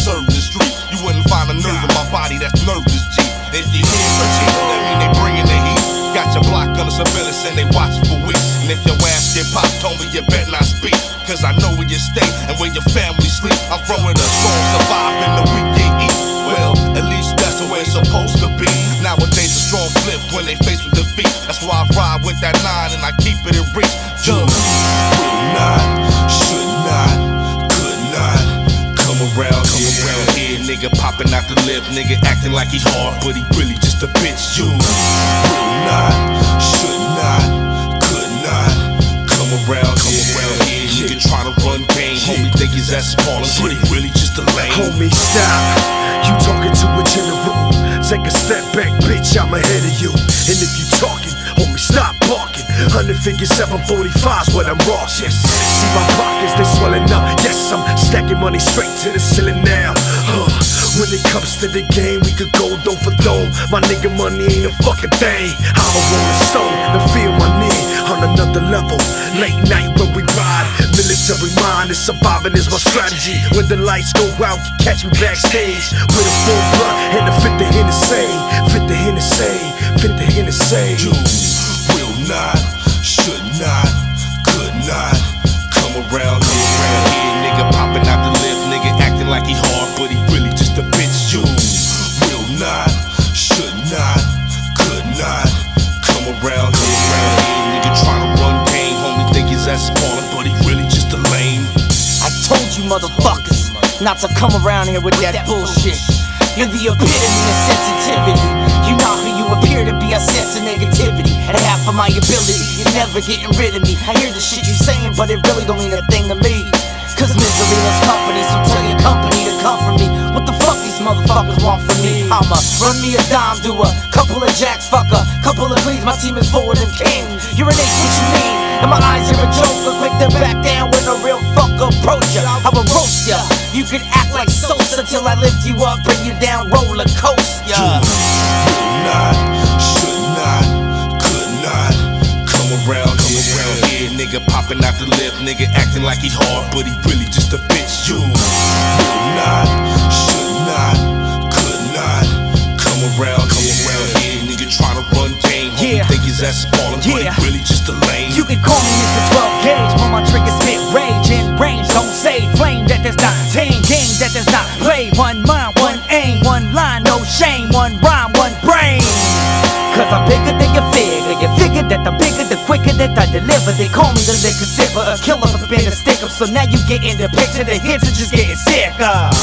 serve the street. You wouldn't find a nerve in my body that's nervous, G. If you hear Regina, that mean they bringing the heat. Got your block under surveillance and they watch for weeks. And if your ass get popped, me you better not speak. Cause I know where you stay and where your family sleep. I'm from where the strong survive and the weak get eat. Well, at least that's the way it's supposed to be. Nowadays, the strong flip when they face with defeat. That's why I ride with that nine and I keep it in reach. You will nigga popping out the lip, nigga acting like he hard, but he really just a bitch. You will not, should not, could not come around, come around here, nigga try to run game, homie think he's that small, but he really just a lame. Homie, stop. You talking to a general. Take a step back, bitch, I'm ahead of you. And if you talking, homie, stop barking. 100 figure 745's what I'm rocking. See my pockets, they swelling up. Yes, I'm stacking money straight to the ceiling now. Huh. When it comes to the game, we could go dome for dome. My nigga, money ain't a fucking thing. I'm a rolling stone to feel my need on another level. Late night when we ride, military mind and surviving is my strategy. When the lights go out, catch me backstage with a full blunt and a fit the Hennessy, fit the Hennessy, fit the Hennessy. Will not, should not, could not come around, come around here, nigga popping out the lip, nigga acting like he hard, but he really just a bitch. You will not, should not, could not come around, come around here, nigga trying to run game, homie think he's that smaller, but he really just a lame. I told you motherfuckers not to come around here with that bullshit. You're the epitome of sensitivity. You know who you appear to be, a sense of negativity. And half of my ability, you're never getting rid of me. I hear the shit you saying, but it really don't mean a thing to me. Cause misery loves company, so tell your company to come for me. What the fuck these motherfuckers want from me? I'ma run me a dime, do a couple of jacks, fuck a couple of please. My team is of them kings. You're an ace, what you mean? In my eyes, you're a joker, quick to back down when a real fuck approach ya. I will roast ya. You can act like Sosa till I lift you up, bring you down, roller coaster. Will not, popping out the lip, nigga acting like he hard, but he really just a bitch. You will not, should not, could not come around, come around here, nigga trying to run game, homie Yeah. think he's that smaller, but he really just a lame. You can call me Mr. 12 quicker that I deliver. They call me the liquor sipper, a killer for a sticker. So now you get in the picture, the hits are just getting sicker.